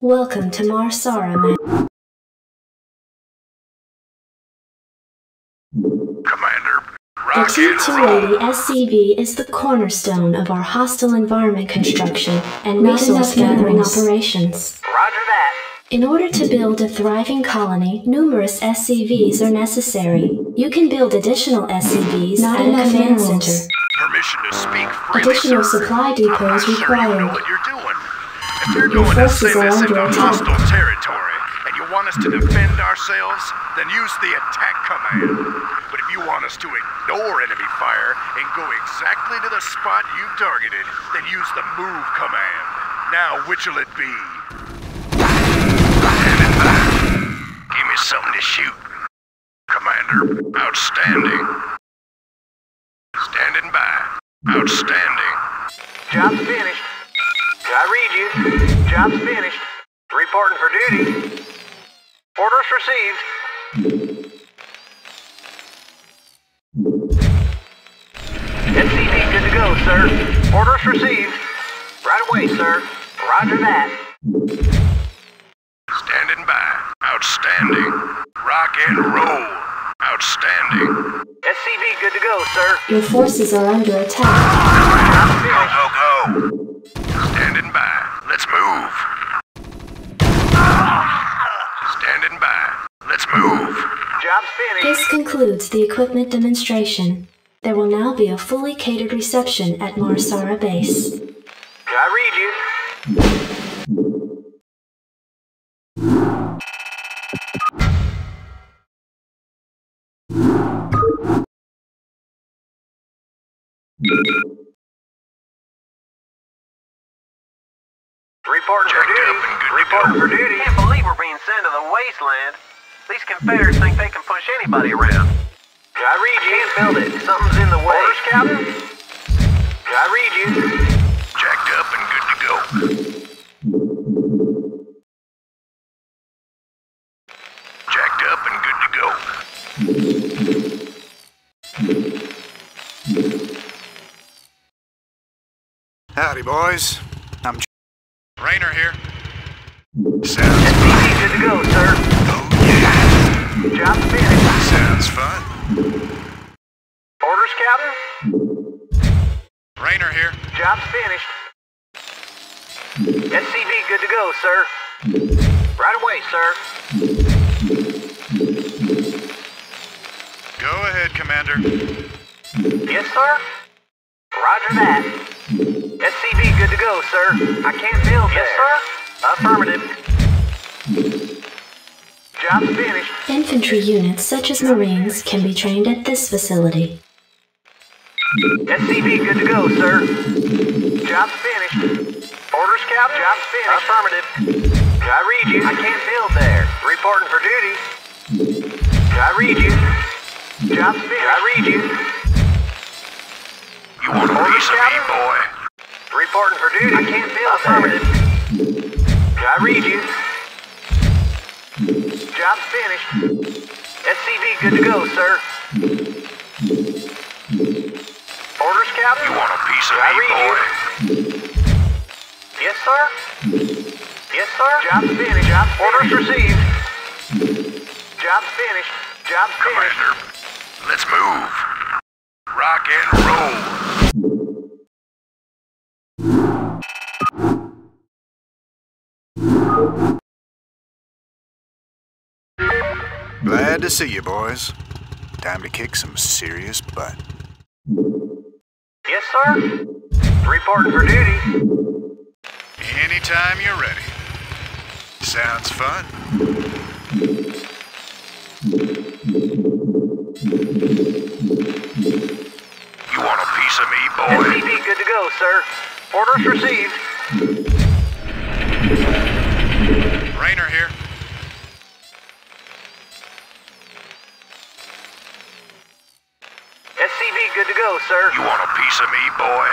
Welcome to Mar Sara, man. Commander, The rock and. T280 SCV is the cornerstone of our hostile environment construction and resource gathering operations. Roger that. In order to build a thriving colony, numerous SCVs are necessary. You can build additional SCVs Not at a command minerals. center. Permission to speak freely, Additional sir. supply I'm depots not sure you required. know what you're doing. If you're Your doing a forces are service in under attack. hostile territory and you want us to defend ourselves, then use the attack command. But if you want us to ignore enemy fire and go exactly to the spot you've targeted, then use the move command. Now, which'll it be? Standing by. Give me something to shoot. Commander, outstanding. Standing by. Outstanding. Job's finished. I read you. Job's finished. Reporting for duty. Orders received. SCV good to go, sir. Orders received. Right away, sir. Roger that. Standing by. Outstanding. Rock and roll. Outstanding. SCV good to go, sir. Your forces are under attack. Job's Go, go, go. Standing by. Let's move. Standing by. Let's move. Job's finished. This concludes the equipment demonstration. There will now be a fully catered reception at Mar Sara Base. I read you. Reporting for Checked duty. up and good to Reporting for duty. Can't believe we're being sent to the wasteland. These Confederates think they can push anybody around. I read you. Can't build it. Something's in the way. Orders, Captain? I read you. Jacked up and good to go. Jacked up and good to go. Howdy, boys. Raynor here. Sounds SCV good to go, sir. oh yeah. Job's finished. Sounds fun. Orders, Captain? Raynor here. Job's finished. SCV good to go, sir. Right away, sir. Go ahead, Commander. Yes, sir. Roger that. SCV good to go, sir. I can't build yes, sir. Affirmative. Job's finished. Infantry units such as Marines can be trained at this facility. SCV good to go, sir. Job's finished. Orders, Captain? Job's finished. Affirmative. I read you. I can't build there. Reporting for duty. I read you. Job's finished. I read you. You want a Orders, piece of me, boy? Reporting for duty. I can't build Affirmative. I read you. Job's finished. SCV good to go, sir. Orders, Captain? You want a piece of I me, boy? you. Yes, sir. Yes, sir. Job's finished. Job's Orders received. Job's finished. Job's finished. Commander, let's move. Rock and roll. Glad to see you, boys. Time to kick some serious butt. Yes, sir. Reporting for duty. Anytime you're ready. Sounds fun. You want a piece of me, boy? SCV good to go, sir. Orders received. Raynor here. SCV good to go, sir. You want a piece of me, boy?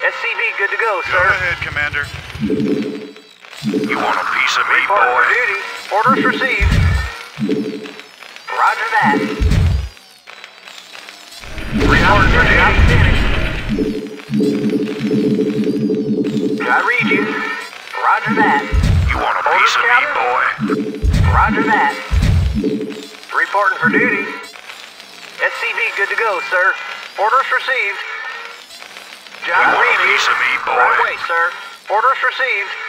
SCV good to go, Go sir. ahead, Commander. You want a piece of me, for boy? Orders received. Roger that. Reporting for duty. Job. I read you. Roger that. You want a Orders, piece of me, boy? Roger that. Reporting for duty. SCV good to go, sir. Orders received. Job You want a piece of me, boy? Right away, sir. Orders received.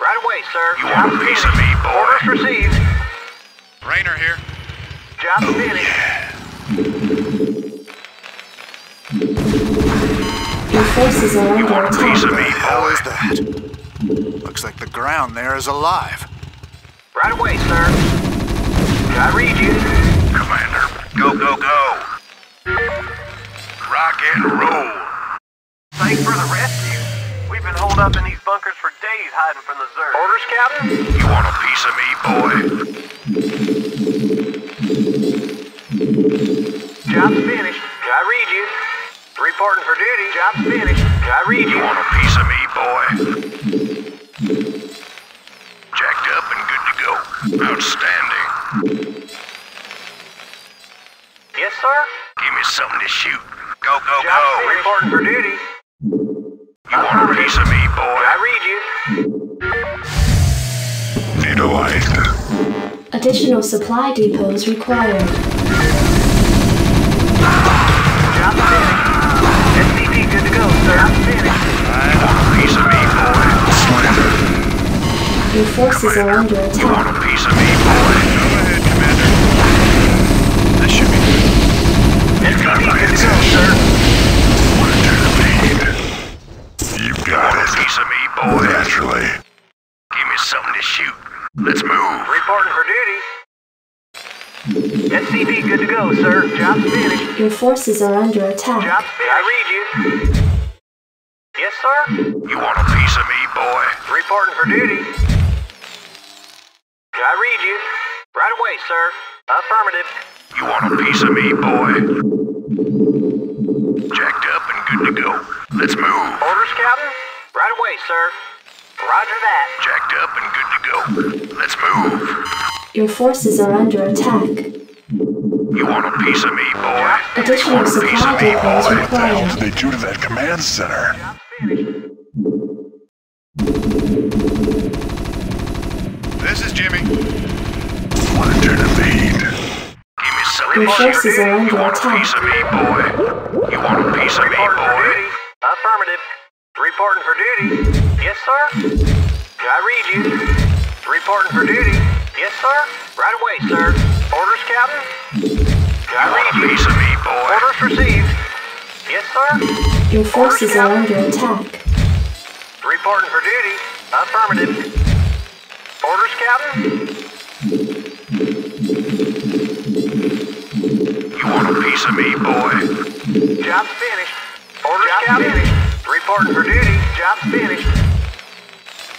Right away, sir. You Job want a piece of me, boy? Orders received. Raynor here. Job finished. Your forces are You under want a piece of me, The hell boy? is that? Looks like the ground there is alive. Right away, sir. I read you. Commander, go, go, go. Rock and roll. Thanks for the rescue. We've been holed up in these bunkers for days hiding from the Zerg. Orders, Captain? You want a piece of me, boy? Job's finished. I read you. Reporting for duty. Job's finished. I read You you. want a piece of me, boy? Jacked up and good to go. Outstanding. Yes, sir. Give me something to shoot. Of me, boy? I read you. Need a light. Additional supply depots required. Job's finished. SCV good to go, sir. Job's finished. Want a piece of me, boy? Your forces are under You want attack. a piece of me, boy? Go ahead, Commander. This should be good. SCV good to go, sir. Boy? Naturally. Give me something to shoot. Let's move. Reporting for duty. SCV good to go, sir. Job's finished. Your forces are under attack. Job's finished. I read you. Yes, sir. You want a piece of me, boy? Reporting for duty. I read you. Right away, sir. Affirmative. You want a piece of me, boy? Jacked up and good to go. Let's move. Orders, Captain? Right sir. Roger that. Jacked up and good to go. Let's move. Your forces are under attack. You want a piece of me, boy? Additional Want a piece supply of me, depots boy? they do to that command center? This is Jimmy. Want to turn the lead? Give me something. Your forces are under You want a piece of me, boy? You want a piece of me, boy? Affirmative. Reporting for duty. Yes, sir. I read you. Reporting for duty. Yes, sir. Right away, sir. Orders, Captain? I want read a you. piece of me, boy? Orders received. Yes, sir. Your forces are under attack. Reporting for duty. Affirmative. Orders, Captain? You want a piece of me, boy? Job's finished. Orders, Job's finished. Reporting for duty. Job's finished.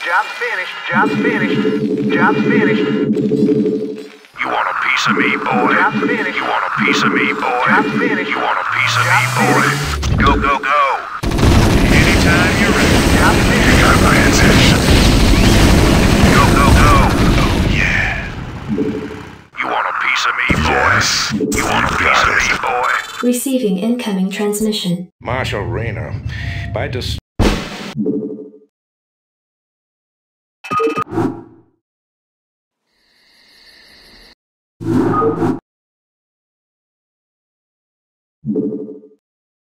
Job's finished. Job's finished. Job's finished. You want a piece of me, boy? Job's finished. You want a piece of me, boy? Job's finished. You want a piece of Job's me, boy? Go, go, go. Receiving incoming transmission. Marshal Raynor, by dis-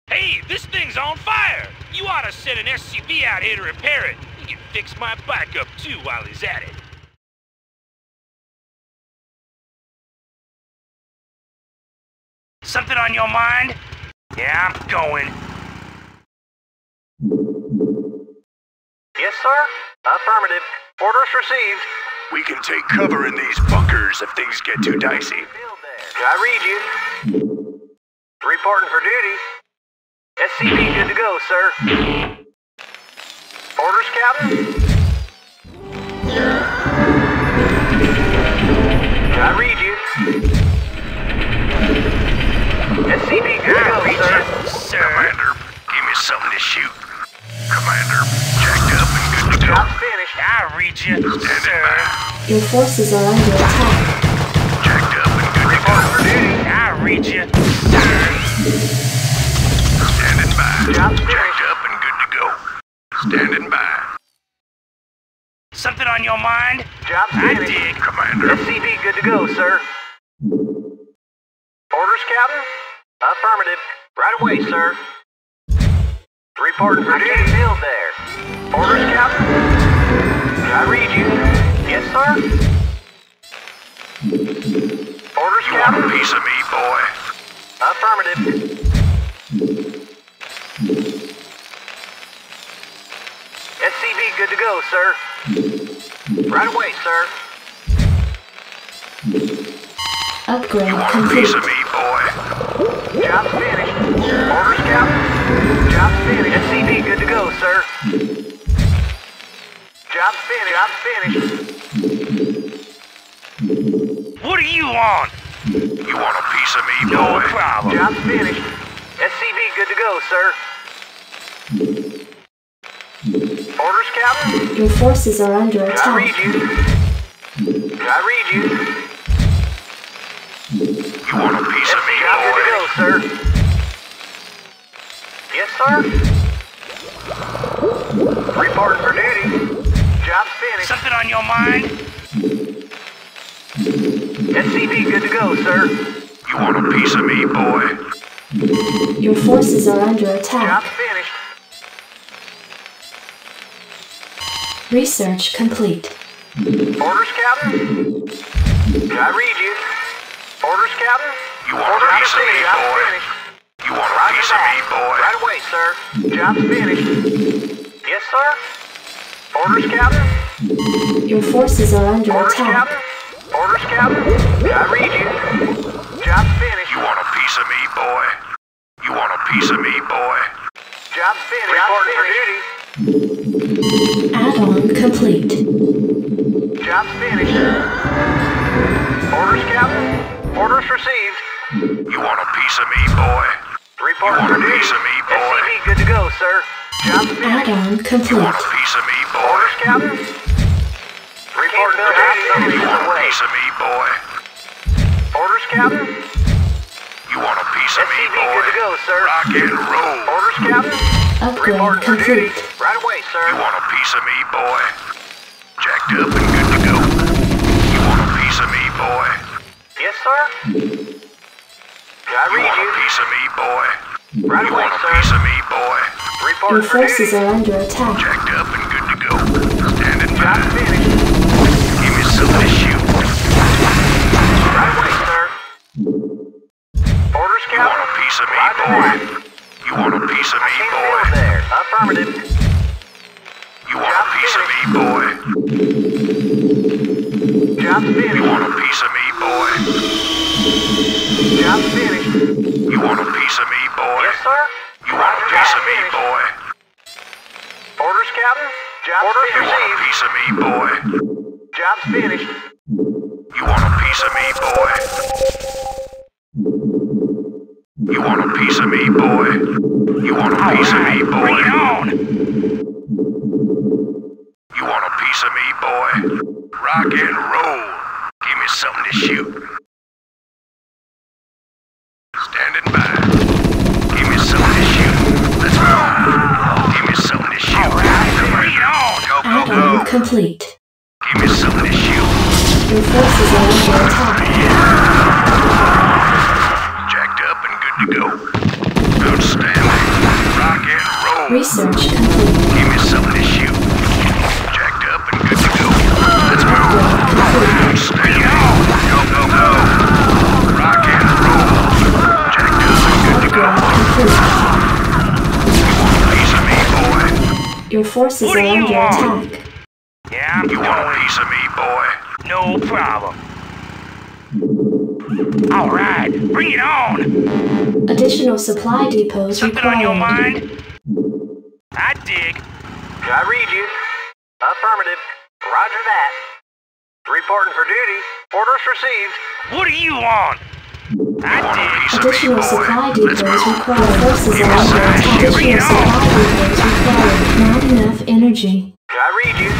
Hey, this thing's on fire! You ought to send an SCV out here to repair it. He can fix my bike up too while he's at it. Something on your mind? Yeah, I'm going. Yes, sir. Affirmative. Orders received. We can take cover in these bunkers if things get too dicey. I read you. Reporting for duty. SCV good to go, sir. Orders, Captain? I read SCV Commander, sir. Commander, give me something to shoot. Commander, jacked up and good to go. I'm finished. I read you, Standing sir. By. Your forces are under attack. Jacked up and good to go. I read you, sir. Standing by. Jacked up and good to go. Standing by. Something on your mind? Job I finished. dig. Commander. SCV good to go, sir. Orders, Captain? Affirmative. Right away, sir. Reporting for duty field there. Orders, Captain? Did I read you? Yes, sir? Orders, You want a Captain? piece of me, boy? Affirmative. SCV good to go, sir. Right away, sir. Upgrade You want a complete. Piece of me, boy? Job finished. Orders, Captain? Job finished. SCV good to go, sir. Job finished. Job finished. What do you want? You want a piece of me, No boy? problem. Job finished. SCV good to go, sir. Orders, Captain? Your forces are under Did I attack. read you? Did I read you? You want a piece of me, Job good to boy? go, sir. Yes, sir. Reporting for duty. Job finished. Something on your mind? SCV good to go, sir. You want a piece of me, boy? Your forces are under Job attack. finished. Research complete. Orders, Captain? Did I read you? Orders, Captain? You want a piece of me, boy? You want a piece of me, boy? Right away, sir. Job's finished. Yes, sir. Orders, Captain? Your forces are under Orders, attack. Captain? Orders, Captain? I read you? Job's finished. You want a piece of me, boy? You want a piece of me, boy? Job's finished. Reporting for duty. Add-on complete. Job's finished. Orders, Captain? Orders received. You want a piece of me, boy? Reporting You want a piece of me, boy? SCV good to go, sir. Job's finished. Add-on You want a piece of me, boy? Orders, Captain? Reporting for duty. You want a piece of me, boy? Orders, Captain? You want a piece of me, boy? good to go, sir. Rock and roll. Orders, Captain? Upgrade Reporting for duty. complete. Right away, sir. You want a piece of me, boy? Jacked up and good to go. You want a piece of me, boy? Yes, sir? Did I You read want a you? piece of me, boy? Right You away, want a sir. piece of me, boy? Your forces duty. are under attack. Jacked up and good to go. Standing Job by. finished. Give me something to shoot. Right away, sir. Orders, You want a Captain? piece of me, Roger boy? You want a piece of I me, can't boy? there. Affirmative. You want a piece of me, boy? Job You want a piece of me, boy? Job finished. You want a piece of me, boy? Yes, sir? You want a piece of me, boy? Orders, Captain? Job You finished. want a piece of me, boy? Job's finished. You want a piece of me, boy? You want a piece of me, boy? You want a piece of me, Bring it on! You want a piece of me, boy? Rock and roll. Give me something to shoot. Standing by. Give me something to shoot. Let's go. Give me something to shoot. Bring it on! Go, go, Add-on complete. Give me something to shoot. Your forces are under attack. Jacked up and good to go. Outstanding. Rock and roll. Research complete. Give me something to shoot. Jacked up and good to go. Let's go. Outstanding. Go, go, go. Rock and roll. Jacked up and good to go. Upgrade complete. Piece of me, boy. Your forces are do you under attack. Yeah, You want a piece of me, boy? No problem. All right, bring it on! Additional supply depots Something on your mind? I dig. I read you? Affirmative. Roger that. Reporting for duty. Orders received. What do you want? Additional supply depots move. required. Forces Give are under some attack. shit. Bring it Additional supply depots required. Not enough energy. I read you?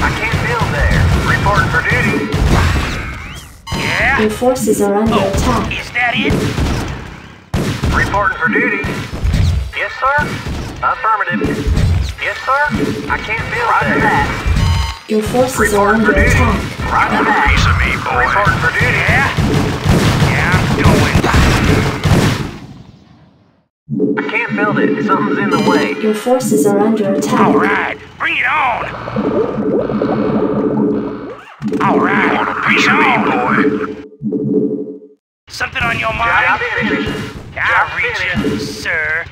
I can't build there. Reporting for duty. Yeah? Your forces are under Oh, attack. is that it? Reporting for duty. Yes, sir. Affirmative. Yes, sir. I can't build Roger that. Your forces are under duty. attack. Roger Want a that. of me, boy? Reporting for duty. I it. Something's in the way. Your forces are under attack. All right, bring it on. All right, Want a piece of me, boy? Something on your mind? finished. I Job reach finished. you, sir.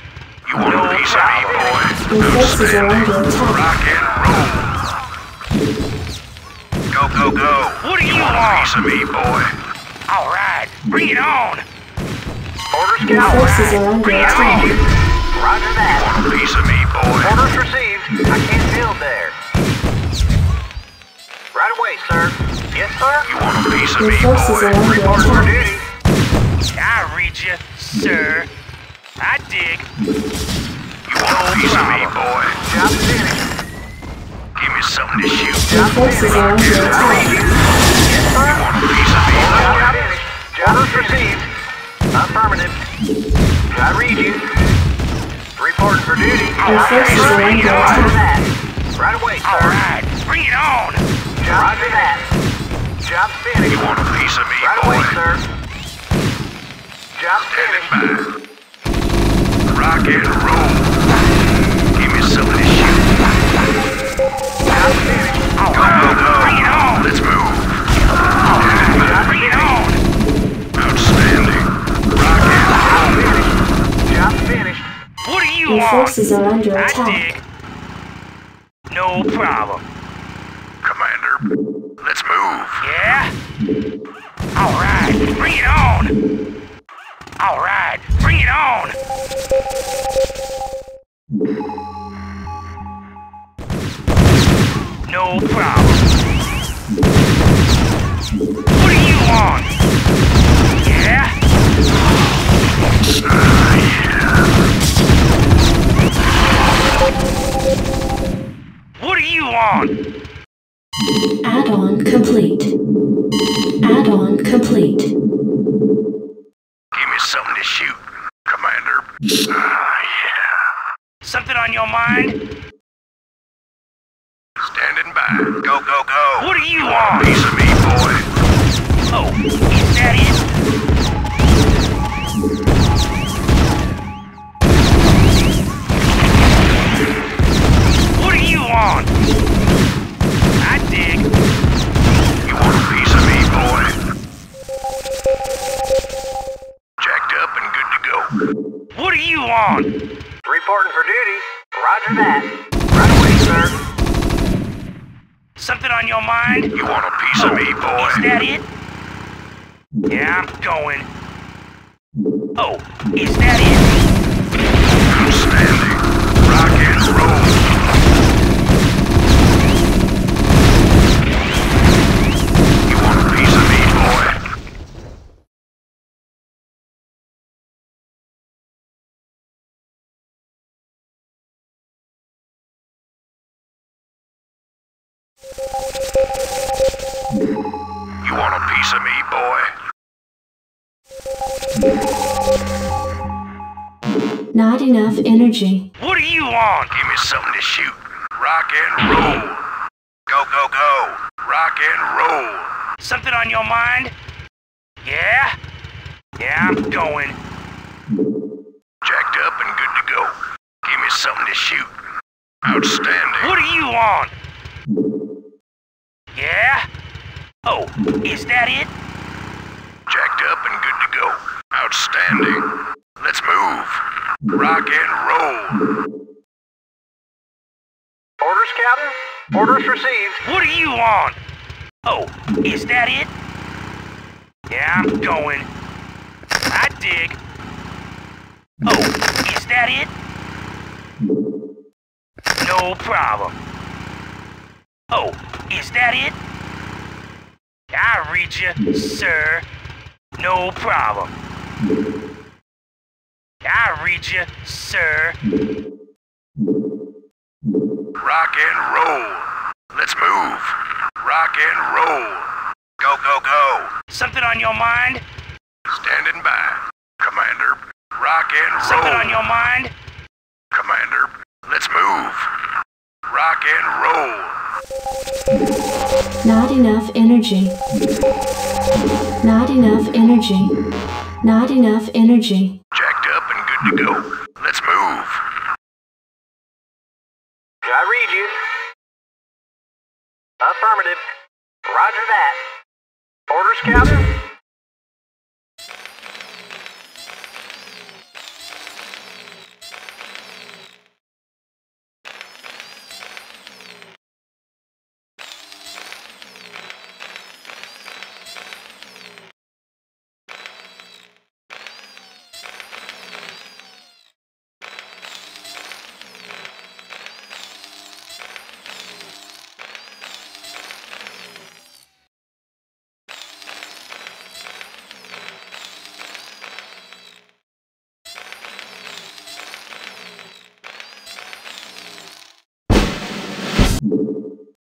You want No a piece of me, boy? Your forces are under attack. Rock and roll. Go, go, go. What do you want a piece of me, boy? All right, bring it on. Orders Your scout. forces are under attack. You. Roger that. Want a piece of me, boy? Orders received. I can't build there. Right away, sir. Yes, sir. You want a piece of me, boy? under Reporting for duty. I read you, sir. I dig. You want a piece of me, boy? Job finished. Give me something to shoot. Your forces are under attack. Yes, sir. Want a piece of me, boy? Job finished. Orders received. Affirmative. I read you. Reporting for duty. Your forces are under attack. Right away, All sir. right, bring it on. Roger that. Job You want a piece of me, Right away, sir. Job Standing finished. by. Rock and roll. You Your want? forces are under I attack. dig. No problem. Commander, let's move. Yeah? All right, bring it on. All right, bring it on. No problem. You want a piece of me, boy? Is that it? Yeah, I'm going. Oh, is that it? Outstanding. Rock and roll. You want a piece of me, boy? You Not enough energy. What do you want? Give me something to shoot. Rock and roll. Go, go, go. Rock and roll. Something on your mind? Yeah? Yeah, I'm going. Jacked up and good to go. Give me something to shoot. Outstanding. What do you want? Yeah? Oh, is that it? Jacked up and good to go. Outstanding. Let's move. Rock and roll. Orders, Captain. Orders received. What do you want? Oh, is that it? Yeah, I'm going. I dig. Oh, is that it? No problem. Oh, is that it? I read you, sir. No problem. I read you, sir. Rock and roll. Let's move. Rock and roll. Go, go, go. Something on your mind? Standing by. Commander. Rock and roll. Something on your mind? Commander, let's move. Rock and roll. Not enough energy. Not enough energy. Not enough energy. Jacked up and good to go. Let's move. I read you. Affirmative. Roger that. Orders, Captain?